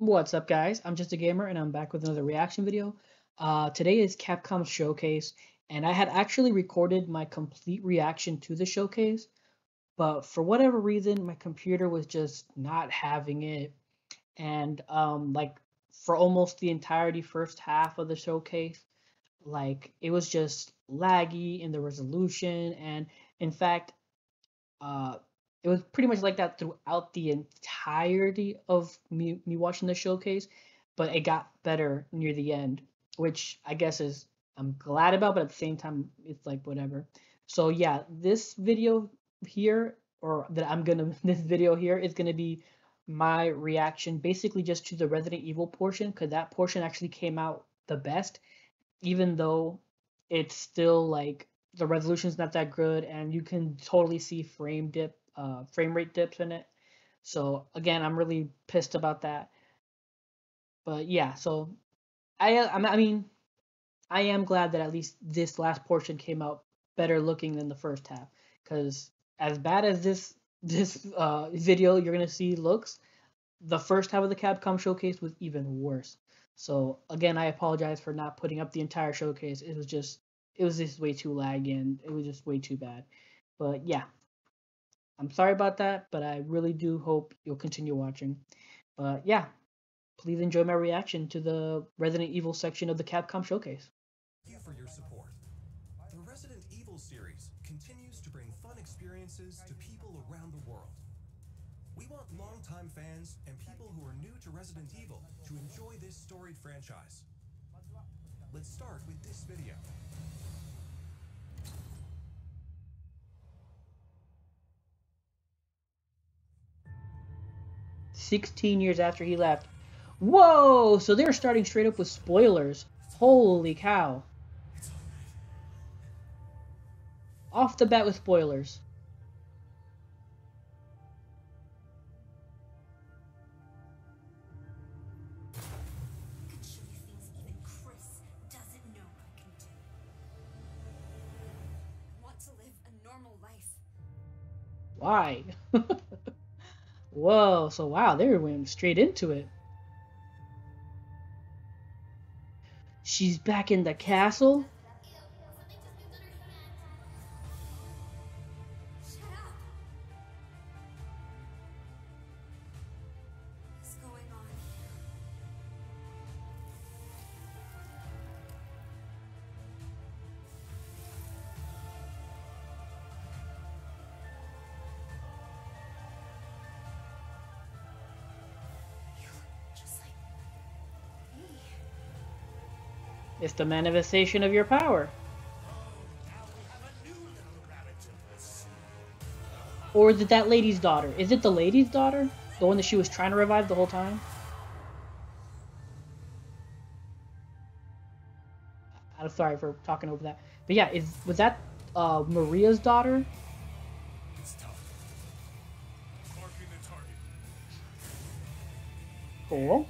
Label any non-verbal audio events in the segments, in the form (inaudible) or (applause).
What's up, guys? I'm just a gamer, and I'm back with another reaction video. Uh, today is Capcom Showcase, and I had actually recorded my complete reaction to the showcase, but for whatever reason, my computer was just not having it, and um, like for almost the entirety first half of the showcase, like it was just laggy in the resolution, and in fact, uh, it was pretty much like that throughout the entirety of me, me watching the showcase, but it got better near the end, which I guess is I'm glad about, but at the same time it's like whatever. So yeah, this video here or that I'm gonna (laughs) this video here is gonna be my reaction basically just to the Resident Evil portion because that portion actually came out the best, even though it's still like the resolution's not that good and you can totally see frame dip uh, frame rate dips in it. So again, I'm really pissed about that. But yeah, so I I mean I am glad that at least this last portion came out better looking than the first half because as bad as this this uh, video you're gonna see looks, the first half of the Capcom showcase was even worse. So again, I apologize for not putting up the entire showcase. It was just it was just way too laggy and it was just way too bad. But yeah, I'm sorry about that, but I really do hope you'll continue watching. But yeah, please enjoy my reaction to the Resident Evil section of the Capcom Showcase. Thank you for your support. The Resident Evil series continues to bring fun experiences to people around the world. We want longtime fans and people who are new to Resident Evil to enjoy this storied franchise. Let's start with this video. 16 years after he left. Whoa! So they're starting straight up with spoilers. Holy cow. Off the bat with spoilers. Why? (laughs) Whoa, so wow, they went straight into it. She's back in the castle? It's the manifestation of your power. Or is it that lady's daughter? Is it the lady's daughter? The one that she was trying to revive the whole time? I'm sorry for talking over that. But yeah, is was that uh, Maria's daughter? Cool.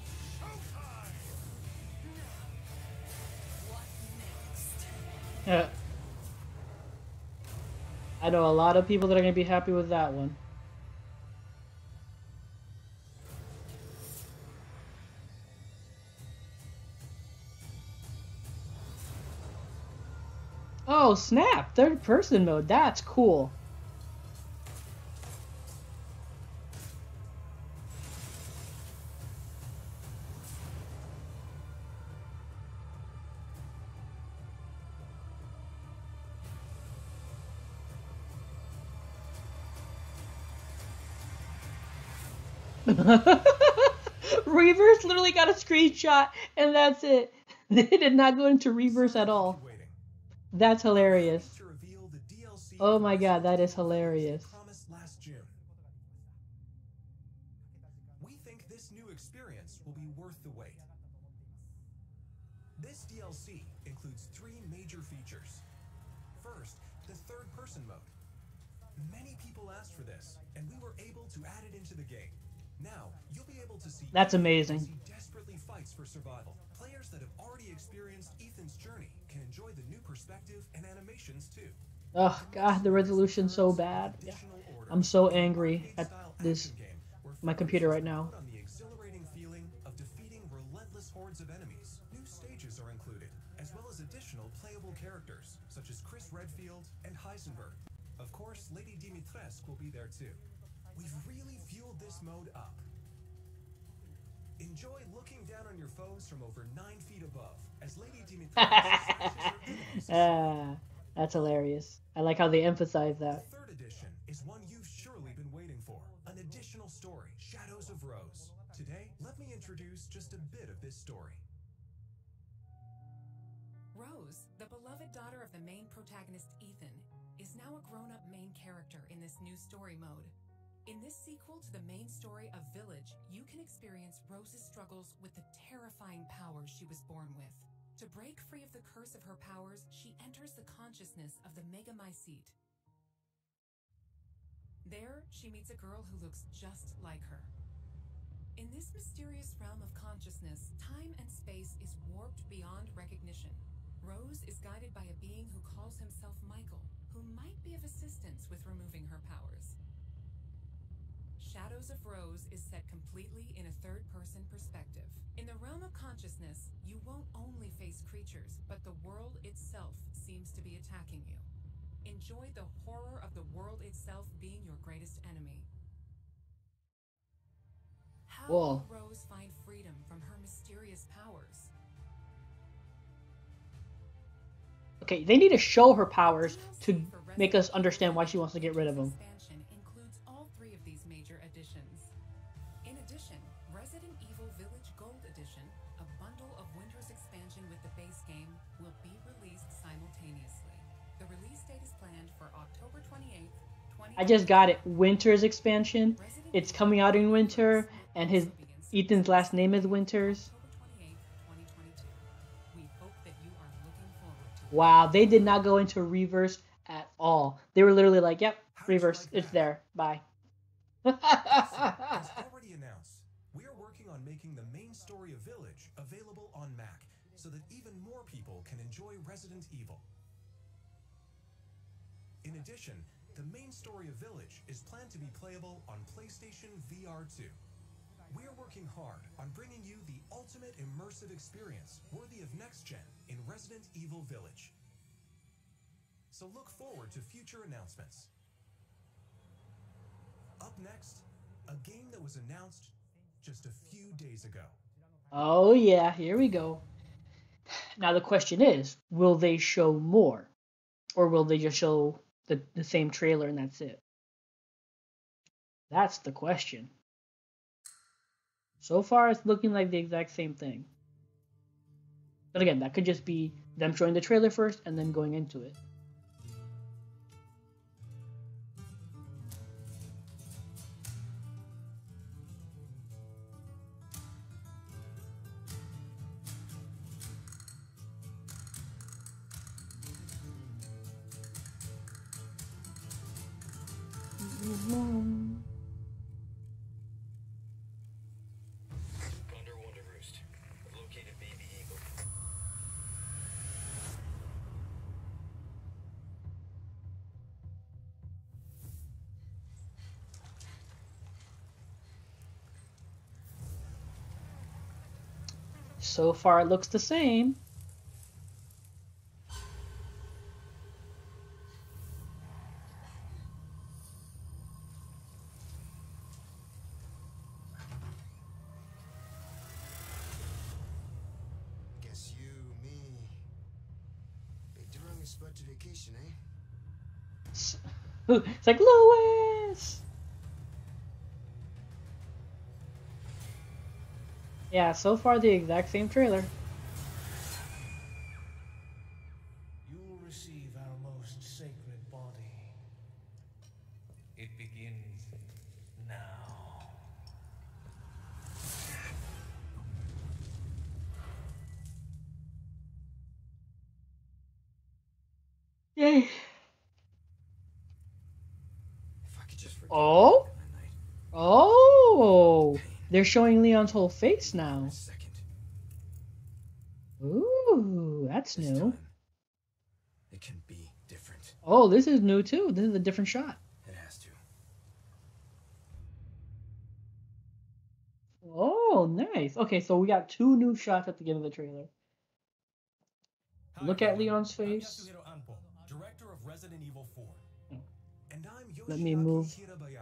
I know a lot of people that are going to be happy with that one. Oh, snap! Third person mode. That's cool. (laughs) Re:Verse literally got a screenshot and that's it. (laughs) They did not go into Re:Verse at all. That's hilarious. Oh my god, that is hilarious. We think this new experience will be worth the wait. This DLC includes three major features. First, the third person mode. Many people asked for this, and we were able to add it into the game. Now, you'll be able to see That's amazing. desperately fights for survival. Players that have already experienced Ethan's journey can enjoy the new perspective and animations too. Oh god, the resolution's so bad. Yeah. I'm so angry at this my computer right now. On the exhilarating feeling of hordes of enemies. New stages are included, as well as additional playable characters, such as Chris Redfield and Heisenberg. Of course, Lady Dimitrescu will be there too. We've really fueled this mode up. Enjoy looking down on your foes from over nine feet above, as Lady Dimitrescu (laughs) smashes. Ah, that's hilarious. I like how they emphasize that. The third edition is one you've surely been waiting for. An additional story, Shadows of Rose. Today, let me introduce just a bit of this story. Rose, the beloved daughter of the main protagonist Ethan, is now a grown up main character in this new story mode. In this sequel to the main story of Village, you can experience Rose's struggles with the terrifying powers she was born with. To break free of the curse of her powers, she enters the consciousness of the Megamycete. There, she meets a girl who looks just like her. In this mysterious realm of consciousness, time and space is warped beyond recognition. Rose is guided by a being who calls himself Michael, Shadows of Rose is set completely in a third person perspective. In the realm of consciousness, you won't only face creatures, but the world itself seems to be attacking you. Enjoy the horror of the world itself being your greatest enemy. How Whoa. will Rose find freedom from her mysterious powers? Okay, they need to show her powers to make us understand why she wants to get rid of them. Major additions. In addition, Resident Evil Village Gold Edition, a bundle of Winters' expansion with the base game, will be released simultaneously. The release date is planned for October 28th, 20. I just got it. Winters' expansion. It's coming out in winter, and his Ethan's last name is Winters. October 28th, 2022. We hope that you are looking forward to it. Wow, they did not go into Re:Verse at all. They were literally like, "Yep, How did you reverse. It's there. Bye." (laughs) As already announced, we are working on making the main story of Village available on Mac so that even more people can enjoy Resident Evil. In addition, the main story of Village is planned to be playable on PlayStation VR 2. We're working hard on bringing you the ultimate immersive experience worthy of next gen in Resident Evil Village. So look forward to future announcements. Up next, a game that was announced just a few days ago. oh yeah, here we go. Now the question is, will they show more, or will they just show the the same trailer and that's it? That's the question. So far, it's looking like the exact same thing. But again, that could just be them showing the trailer first and then going into it. So far, it looks the same. To vacation, eh? (laughs) It's like Luis. Yeah, so far the exact same trailer. Oh? what happened that night. Oh, they're showing Leon's whole face now. Ooh, that's new. it can be different. Oh, this is new too. This is a different shot. It has to. Oh, Oh, nice. Okay, so we got two new shots at the end of the trailer. Look at. Leon's face. Let me move.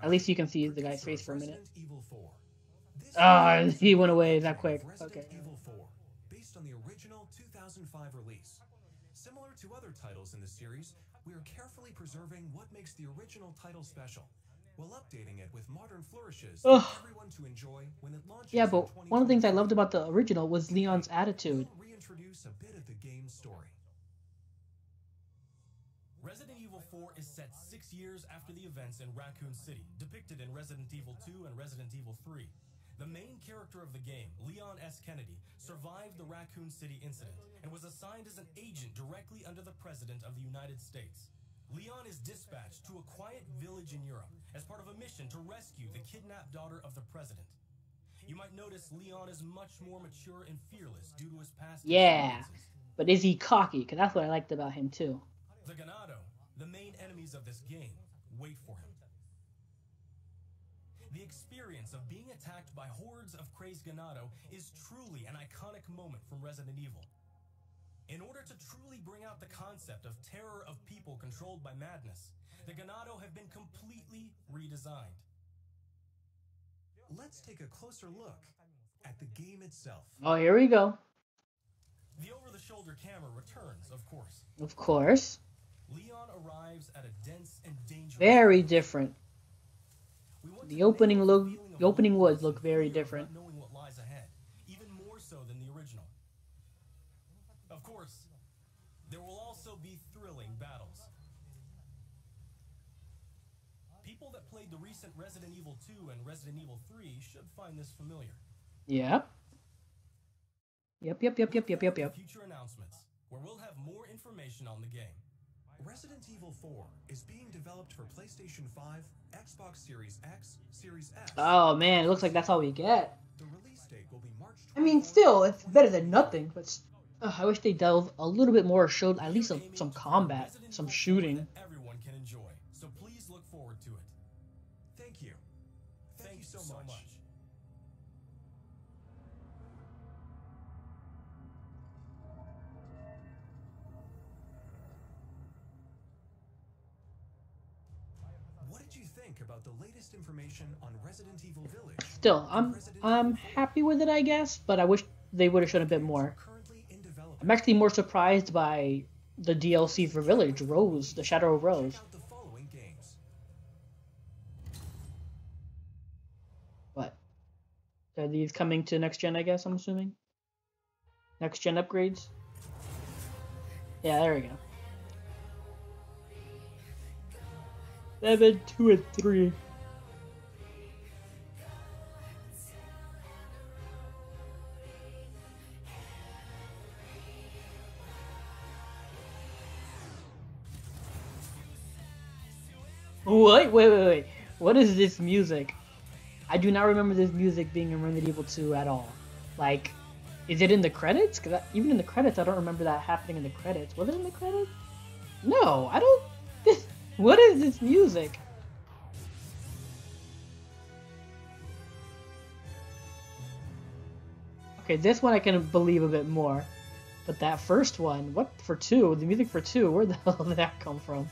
At least you can see the guy's face for a minute. Evil 4. Ah, is he went away that quick. Okay. Evil 4, based on the original 2005 release. Similar to other titles in the series, we are carefully preserving what makes the original title special, while updating it with modern flourishes for Ugh. everyone to enjoy when it launches. Yeah, but one of the things I loved about the original was Leon's attitude. reintroduce a bit of the game's story. Resident Evil 4 is set six years after the events in Raccoon City, depicted in Resident Evil 2 and Resident Evil 3. The main character of the game, Leon S. Kennedy, survived the Raccoon City incident and was assigned as an agent directly under the President of the United States. Leon is dispatched to a quiet village in Europe as part of a mission to rescue the kidnapped daughter of the President. You might notice Leon is much more mature and fearless due to his past Yeah. But is he cocky? Because that's what I liked about him too. The Ganado, the main enemies of this game, wait for him. The experience of being attacked by hordes of crazed Ganado is truly an iconic moment from Resident Evil. In order to truly bring out the concept of terror of people controlled by madness, the Ganado have been completely redesigned. Let's take a closer look at the game itself. Oh, here we go. The over the shoulder camera returns, of course. Of course. Leon arrives at a dense and dangerous Very different. The opening look- the feeling of the opening woods look very different. knowing what lies ahead, even more so than the original. Of course, there will also be thrilling battles. People that played the recent Resident Evil 2 and Resident Evil 3 should find this familiar. Yep. Yep, yep, yep, yep, yep, yep, yep. Future announcements, where we'll have more information on the game. Resident Evil 4 is being developed for PlayStation 5, Xbox Series X, Series S. Oh man, it looks like that's all we get. The release date will be March I mean, still, it's better than nothing. But uh, I wish they delved a little bit more, showed at least some, some combat, some shooting. everyone can enjoy. So please look forward to it. Thank you. Thank, you so, much. Still, I'm Resident I'm Evil 4? happy with it, I guess. But I wish they would have shown a bit more. Currently in development. I'm actually more surprised by the DLC for Village, Rose, the Shadow of Rose. Check out the following games. What? Are these coming to next gen? I guess I'm assuming. Next gen upgrades. Yeah, there we go. Seven, two, and three. Wait, wait, wait, wait. What is this music? I do not remember this music being in Resident Evil 2 at all. Like, is it in the credits? Cause I, even in the credits, I don't remember that happening in the credits. Was it in the credits? No, I don't. What is this music? Okay, this one I can believe a bit more. But that first one, what for two? The music for two, where the (laughs) hell did that come from?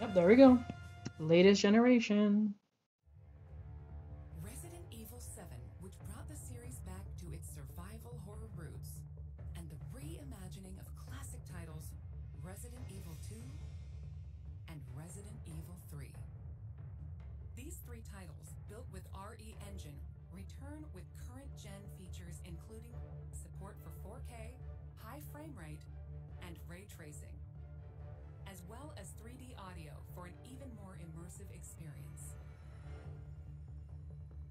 Yep, there we go. Latest generation. Immersive experience.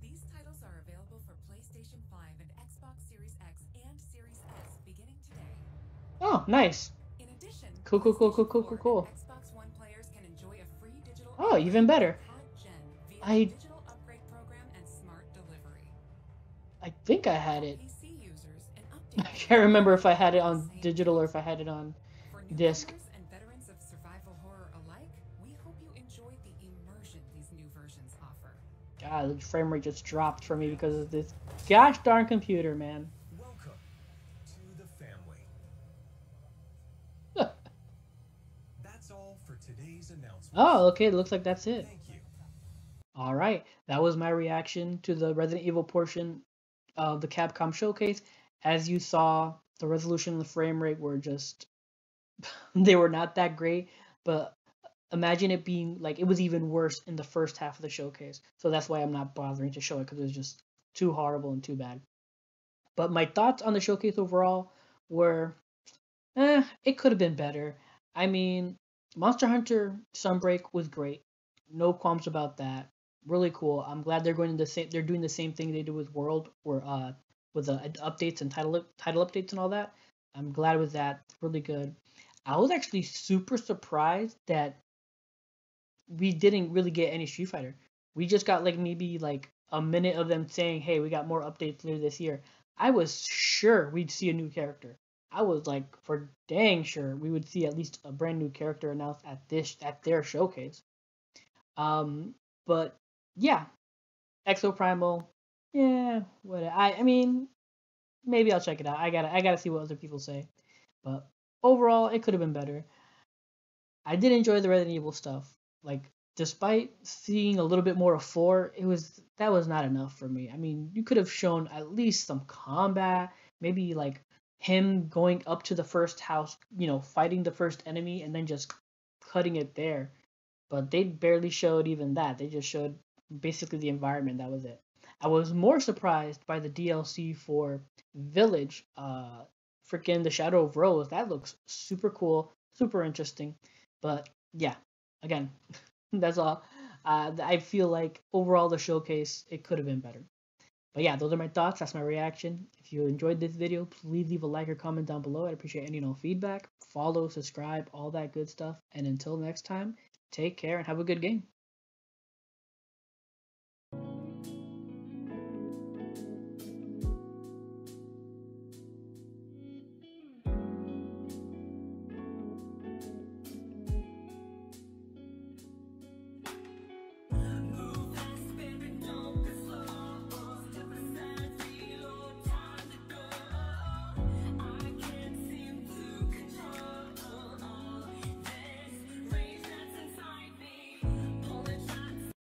These titles are available for PlayStation 5 and Xbox Series X and Series S beginning today. Oh, nice. In addition, Cool, cool, cool, cool, PlayStation cool, cool, Xbox One players can enjoy a free digital Oh, even better. to current gen via I- digital upgrade program and smart delivery. I think I had it. PC users an (laughs) I can't remember if I had it on digital or if I had it on. disc. God, the frame rate just dropped for me because of this gosh darn computer, man. Welcome to the family. That's all for today's announcement. Oh, okay, It looks like that's it. Thank you. All right, that was my reaction to the Resident Evil portion of the Capcom showcase. As you saw, the resolution and the frame rate were just (laughs) they were not that great, but imagine it being like it was even worse in the first half of the showcase. So that's why I'm not bothering to show it because it was just too horrible and too bad. But my thoughts on the showcase overall were, eh, it could have been better. I mean, Monster Hunter Sunbreak was great. No qualms about that. Really cool. I'm glad they're going to the same. They're doing the same thing they did with World, where uh, with the updates and title title updates and all that. I'm glad with that. Really good. I was actually super surprised that we didn't really get any Street Fighter. We just got like maybe like a minute of them saying, "Hey, we got more updates later this year." I was sure we'd see a new character. I was like for dang sure we would see at least a brand new character announced at this at their showcase. Um, but yeah, Exoprimal, yeah, what I I mean, maybe I'll check it out. I gotta I gotta see what other people say, but overall it could have been better. I did enjoy the Resident Evil stuff. Like despite seeing a little bit more of four, it was that was not enough for me. I mean, you could have shown at least some combat, maybe like him going up to the first house, you know, fighting the first enemy and then just cutting it there. But they barely showed even that. They just showed basically the environment. That was it. I was more surprised by the DLC for Village, uh, freaking the Shadow of Rose. That looks super cool, super interesting. But yeah, again, (laughs) that's all. Uh, I feel like overall the showcase it could have been better. But yeah, those are my thoughts. That's my reaction. If you enjoyed this video, please leave a like or comment down below. I'd appreciate any and all feedback. Follow, subscribe, all that good stuff. And until next time, take care and have a good game.